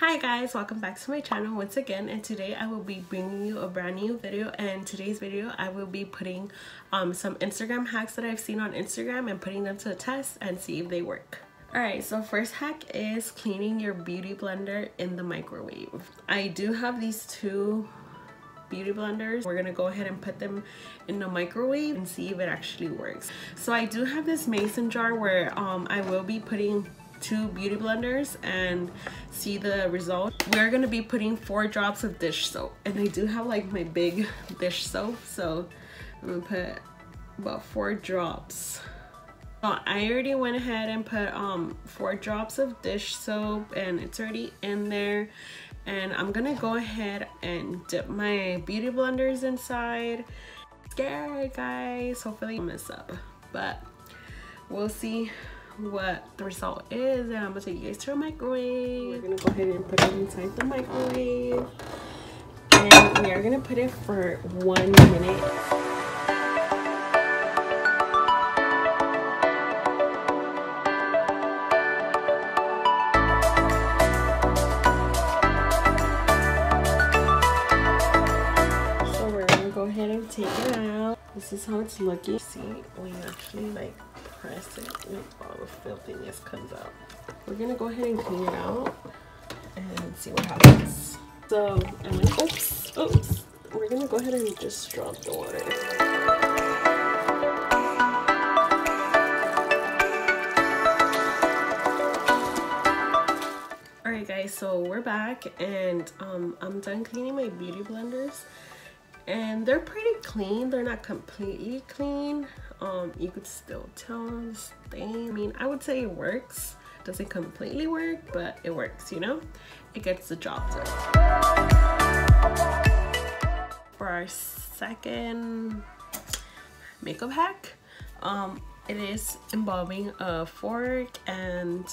Hi guys, welcome back to my channel once again and today I will be bringing you a brand new video and today's video I will be putting um, some Instagram hacks that I've seen on Instagram and putting them to a test and see if they work. Alright, so first hack is cleaning your beauty blender in the microwave. I do have these two beauty blenders. We're gonna go ahead and put them in the microwave and see if it actually works. So I do have this mason jar where um, I will be putting two beauty blenders and see the result. We're gonna be putting four drops of dish soap and I do have like my big dish soap so I'm gonna put about four drops. I already went ahead and put um four drops of dish soap and it's already in there and I'm gonna go ahead and dip my beauty blenders inside. Scary guys, hopefully I mess up but we'll see what the result is and I'm gonna take you guys to a microwave. We're gonna go ahead and put it inside the microwave and we are gonna put it for one minute. So we're gonna go ahead and take it out. This is how it's looking. See, we actually like press it and all the filthiness comes out. We're gonna go ahead and clean it out and see what happens. So, I'm gonna, oops, oops. We're gonna go ahead and just drop the water. Alright guys, so we're back and um, I'm done cleaning my beauty blenders and they're pretty clean. They're not completely clean. Um you could still tell stain. I mean i would say it works. Doesn't completely work but it works you know? It gets the job done. For our second makeup hack um it is involving a fork and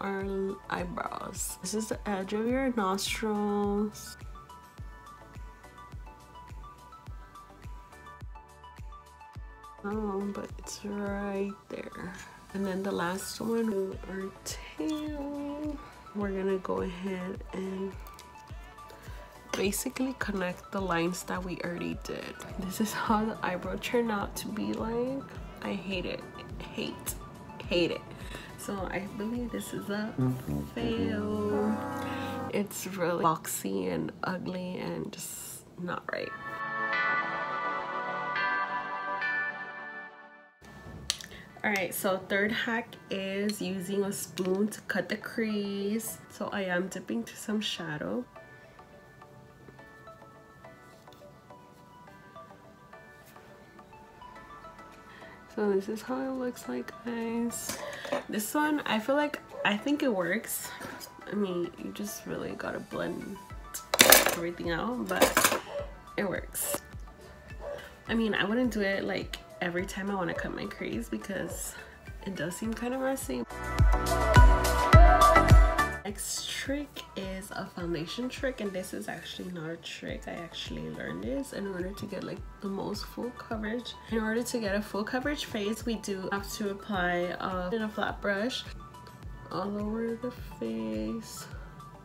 our eyebrows. This is the edge of your nostrils Oh, but it's right there. And then the last one, our tail. We're gonna go ahead and basically connect the lines that we already did. This is how the eyebrow turned out to be like. I hate it, hate, hate it. So I believe this is a fail. It's really boxy and ugly and just not right. Alright, so third hack is using a spoon to cut the crease. So I am dipping to some shadow. So this is how it looks like, guys. This one, I feel like, I think it works. I mean, you just really gotta blend everything out, but it works. I mean, I wouldn't do it like every time I want to cut my crease because it does seem kind of messy. Next trick is a foundation trick and this is actually not a trick. I actually learned this in order to get like the most full coverage. In order to get a full coverage face, we do have to apply uh, in a flat brush all over the face.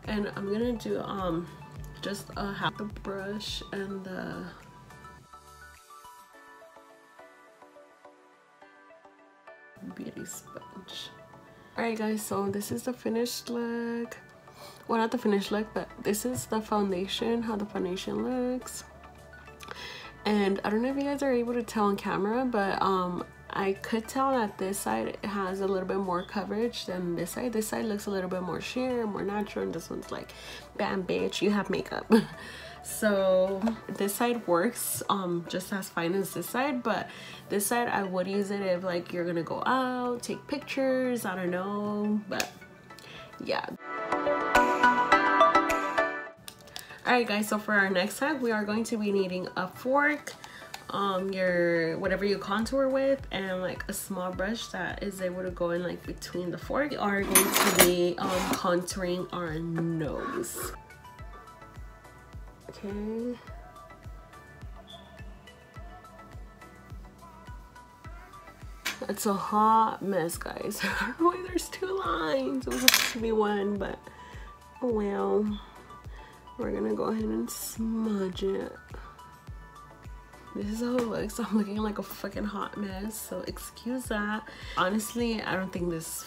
And I'm gonna do um just a half the brush and the beauty sponge all right guys so this is the finished look well not the finished look but this is the foundation how the foundation looks and i don't know if you guys are able to tell on camera but um I could tell that this side has a little bit more coverage than this side. This side looks a little bit more sheer, more natural, and this one's like, bam, bitch, you have makeup. so this side works um just as fine as this side but this side i would use it if like you're gonna go out take pictures i don't know but yeah. All right guys so for our next hack we are going to be needing a fork um your whatever you contour with and like a small brush that is able to go in like between the fork we are going to be um contouring our nose Okay. It's a hot mess, guys. Why there's two lines. It was supposed to be one, but oh well. We're gonna go ahead and smudge it. This is how it looks. I'm looking like a fucking hot mess so excuse that. Honestly i don't think this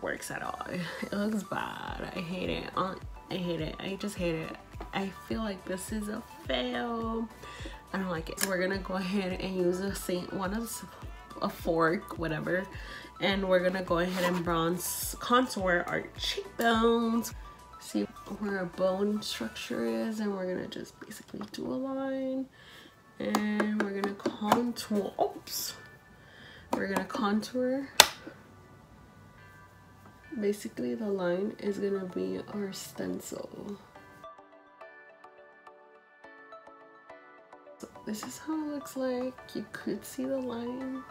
works at all. It looks bad. I hate it. Uh, I hate it. I just hate it i feel like this is a fail. I don't like it. So we're gonna go ahead and use a saint one of a fork whatever. And we're gonna go ahead and bronze contour our cheekbones. See where our bone structure is and we're gonna just basically do a line. And we're gonna contour oops. We're gonna contour. Basically the line is gonna be our stencil so this is how it looks like. You could see the line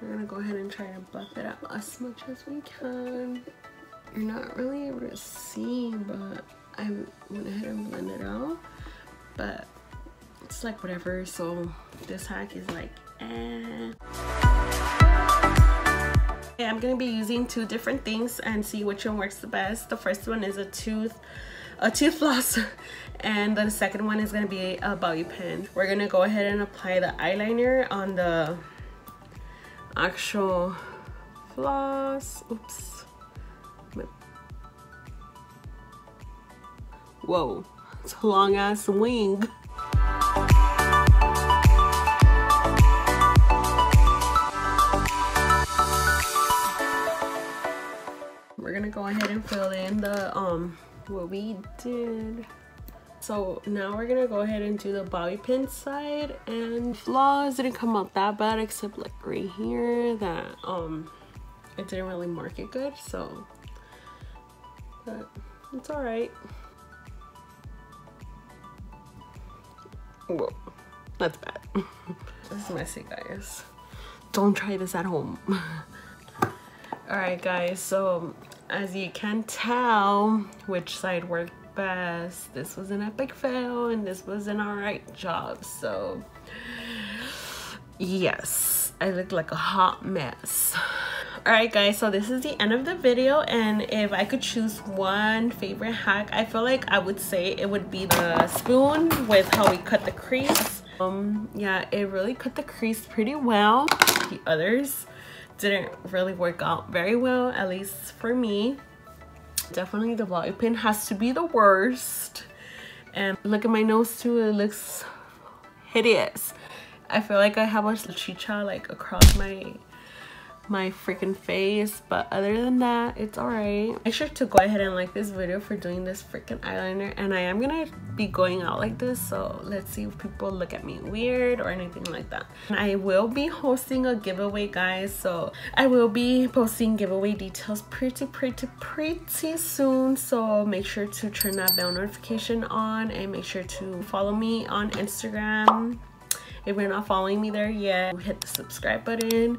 we're gonna go ahead and try to buff it up as much as we can. You're not really able to see but I went ahead and blended out. But it's like whatever so this hack is like eh. I'm gonna be using two different things and see which one works the best. The first one is a tooth a tooth floss and the second one is gonna be a bobby pin. We're gonna go ahead and apply the eyeliner on the actual floss. Oops. Whoa, it's a long ass wing. We're gonna go ahead and fill in the um what we did. So now we're gonna go ahead and do the bobby pin side and flaws didn't come out that bad except like right here that um it didn't really mark it good so but it's all right. Whoa, that's bad. this is messy, guys. Don't try this at home. Alright, guys, so as you can tell which side worked best, this was an epic fail and this was an alright job. So, yes, I look like a hot mess. All right guys so this is the end of the video and if i could choose one favorite hack i feel like i would say it would be the spoon with how we cut the crease. Um yeah it really cut the crease pretty well. The others didn't really work out very well at least for me. Definitely the bobby pin has to be the worst. And look at my nose too it looks hideous. I feel like i have a chicha like across my my freaking face but other than that it's all right make sure to go ahead and like this video for doing this freaking eyeliner and i am gonna be going out like this so let's see if people look at me weird or anything like that. And i will be hosting a giveaway guys so i will be posting giveaway details pretty pretty pretty soon so make sure to turn that bell notification on and make sure to follow me on instagram. If you're not following me there yet hit the subscribe button